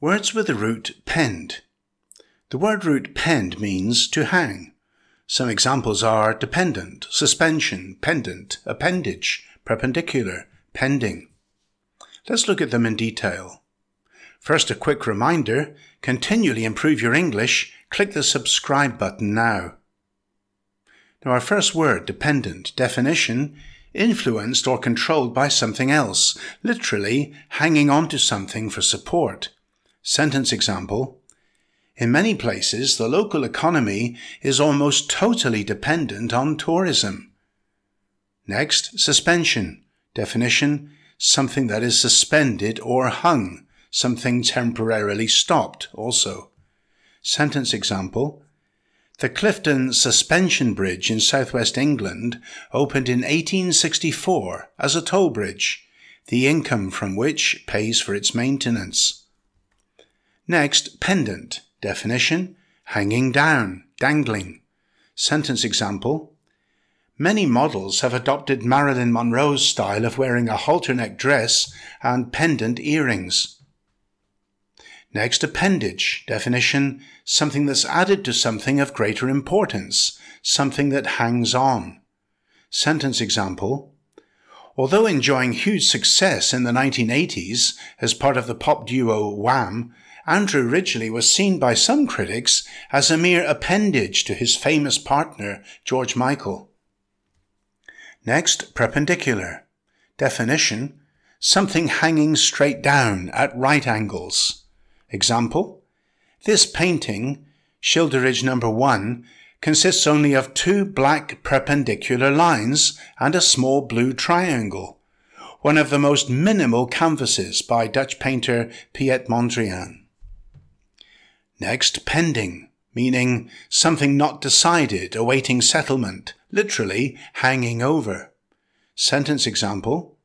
Words with the root pend. The word root pend means to hang. Some examples are dependent, suspension, pendant, appendage, perpendicular, pending. Let's look at them in detail. First, a quick reminder, continually improve your English, click the subscribe button now. Now our first word, dependent, definition, influenced or controlled by something else, literally hanging on to something for support. Sentence example. In many places, the local economy is almost totally dependent on tourism. Next, suspension. Definition, something that is suspended or hung, something temporarily stopped also. Sentence example. The Clifton Suspension Bridge in southwest England opened in 1864 as a toll bridge, the income from which pays for its maintenance. Next, pendant. Definition hanging down, dangling. Sentence example Many models have adopted Marilyn Monroe's style of wearing a halter neck dress and pendant earrings. Next, appendage. Definition something that's added to something of greater importance, something that hangs on. Sentence example Although enjoying huge success in the 1980s as part of the pop duo Wham, Andrew Ridgeley was seen by some critics as a mere appendage to his famous partner, George Michael. Next, perpendicular. Definition something hanging straight down at right angles. Example This painting, Schilderij number 1, consists only of two black perpendicular lines and a small blue triangle, one of the most minimal canvases by Dutch painter Piet Mondrian. Next, pending, meaning something not decided, awaiting settlement, literally hanging over. Sentence example.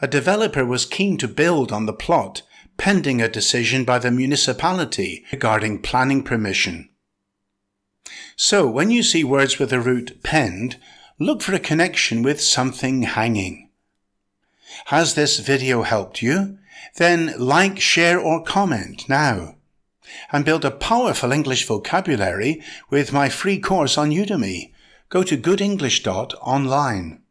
A developer was keen to build on the plot, pending a decision by the municipality regarding planning permission. So, when you see words with the root pend, look for a connection with something hanging. Has this video helped you? Then like, share or comment now and build a powerful English vocabulary with my free course on Udemy. Go to goodenglish.online.